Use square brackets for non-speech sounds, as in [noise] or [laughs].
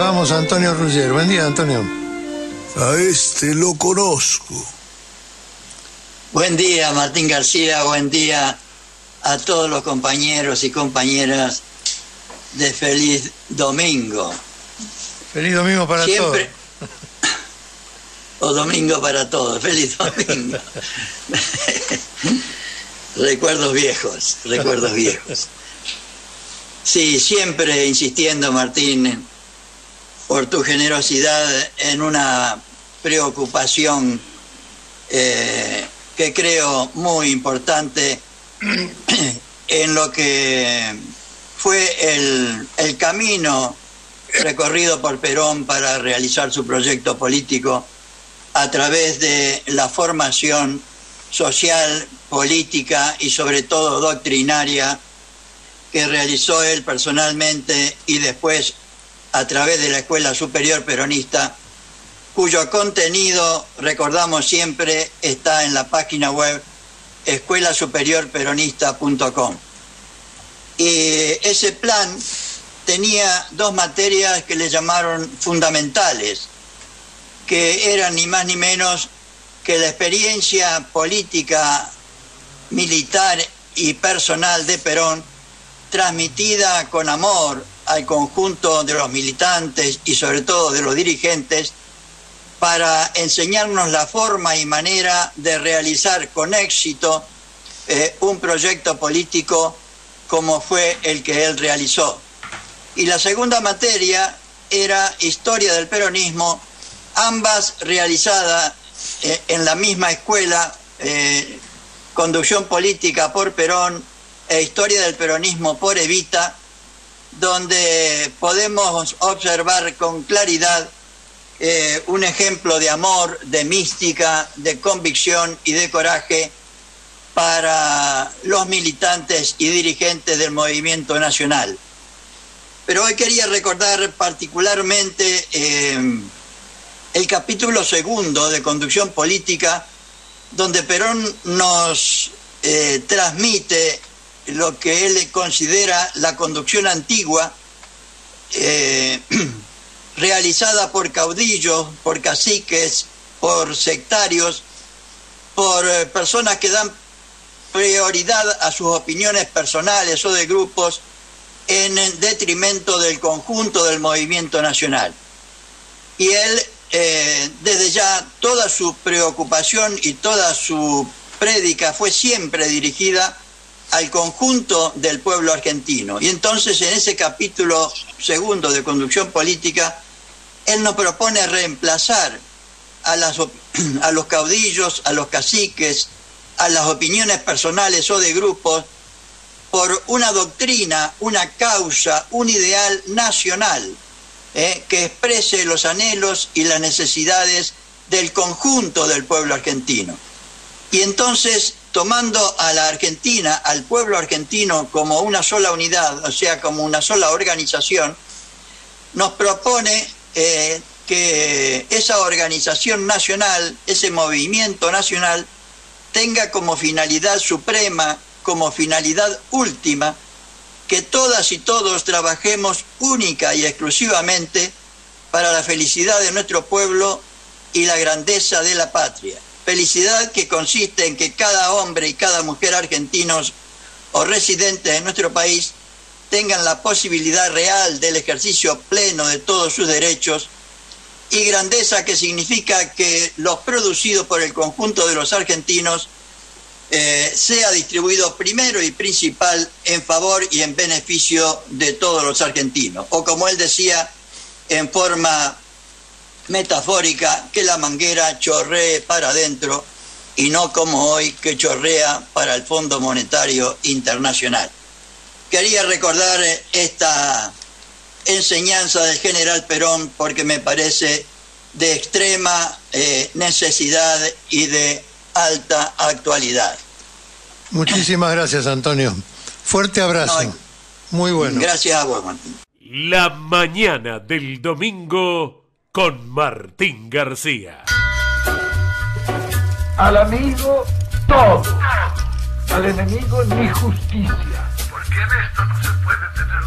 a Antonio Ruggier. Buen día, Antonio. A este lo conozco. Buen día, Martín García. Buen día a todos los compañeros y compañeras de Feliz Domingo. Feliz domingo para Siempre. todos. [laughs] O domingo para todos. Feliz domingo. [laughs] recuerdos viejos, recuerdos viejos. Sí, siempre insistiendo, Martín, por tu generosidad en una preocupación eh, que creo muy importante [clears throat] en lo que fue el, el camino recorrido por Perón para realizar su proyecto político a través de la formación social, política y sobre todo doctrinaria que realizó él personalmente y después a través de la Escuela Superior Peronista, cuyo contenido, recordamos siempre, está en la página web escuelasuperiorperonista.com. Y ese plan tenía dos materias que le llamaron fundamentales, que eran ni más ni menos que la experiencia política, militar y personal de Perón, transmitida con amor al conjunto de los militantes y sobre todo de los dirigentes, para enseñarnos la forma y manera de realizar con éxito eh, un proyecto político como fue el que él realizó. Y la segunda materia era historia del peronismo, ambas realizadas eh, en la misma escuela, eh, conducción política por Perón e historia del peronismo por Evita, donde podemos observar con claridad eh, un ejemplo de amor, de mística, de convicción y de coraje para los militantes y dirigentes del movimiento nacional. Pero hoy quería recordar particularmente eh, el capítulo segundo de Conducción Política, donde Perón nos eh, transmite lo que él considera la conducción antigua, eh, [clears throat] realizada por caudillos, por caciques, por sectarios, por eh, personas que dan prioridad a sus opiniones personales o de grupos en detrimento del conjunto del movimiento nacional. Y él, eh, desde ya, toda su preocupación y toda su prédica fue siempre dirigida al conjunto del pueblo argentino. Y entonces en ese capítulo segundo de conducción política, él nos propone reemplazar a, las, [clears throat] a los caudillos, a los caciques, a las opiniones personales o de grupos, por una doctrina, una causa, un ideal nacional eh, que exprese los anhelos y las necesidades del conjunto del pueblo argentino. Y entonces, tomando a la Argentina, al pueblo argentino como una sola unidad, o sea, como una sola organización, nos propone eh, que esa organización nacional, ese movimiento nacional, tenga como finalidad suprema, como finalidad última, que todas y todos trabajemos única y exclusivamente para la felicidad de nuestro pueblo y la grandeza de la patria. Felicidad que consiste en que cada hombre y cada mujer argentinos o residentes en nuestro país tengan la posibilidad real del ejercicio pleno de todos sus derechos y grandeza que significa que los producidos por el conjunto de los argentinos eh, sea distribuido primero y principal en favor y en beneficio de todos los argentinos. O como él decía en forma metafórica, que la manguera chorree para adentro y no como hoy que chorrea para el Fondo Monetario Internacional. Quería recordar esta enseñanza del general Perón porque me parece de extrema eh, necesidad y de alta actualidad. Muchísimas gracias, Antonio. Fuerte abrazo. No, Muy bueno. Gracias a vos, Martín. La mañana del domingo con Martín García. Al amigo todo, al enemigo ni justicia. Porque en esto no se puede tener.